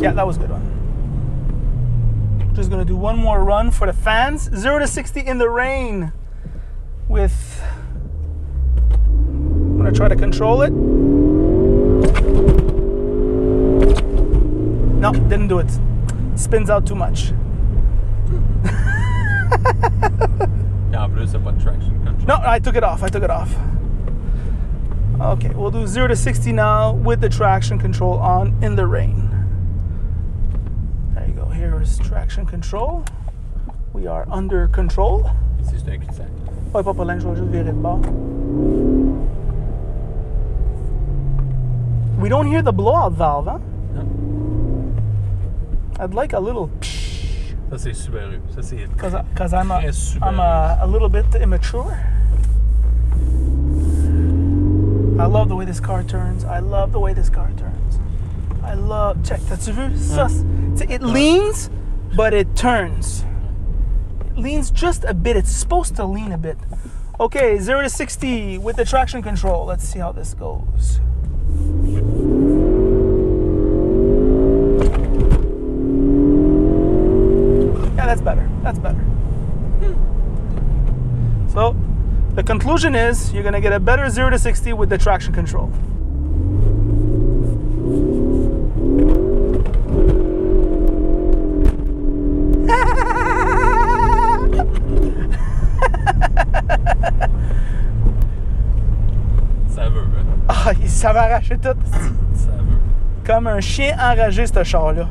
Yeah, that was a good one. Just gonna do one more run for the fans. Zero to 60 in the rain with. I'm gonna try to control it. No, didn't do it. Spins out too much. Plus, c'est pas de traction control. No, I took it off. I took it off. Okay, we'll do 0 to 60 now with the traction control on in the rain. There you go. Here is traction control. We are under control. C'est un cul-de-sac. Ouais, pas problème, je vais juste virer de bord. We don't hear the blowout valve, huh? Non. I'd like a little Ça, c'est Subaru. Ça, c'est because because I'm a. I'm a, a little bit immature. I love the way this car turns. I love the way this car turns. I love check. T'as-tu vu It leans, but it turns. It leans just a bit. It's supposed to lean a bit. Okay, zero to sixty with the traction control. Let's see how this goes. Yeah, that's better. That's better. Hmm. So, the conclusion is you're going to get a better 0 to 60 with the traction control. Ça veut, hein? Ah, ça va arracher tout. Ça veut. Comme un chien enragé, ce char-là.